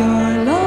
your love.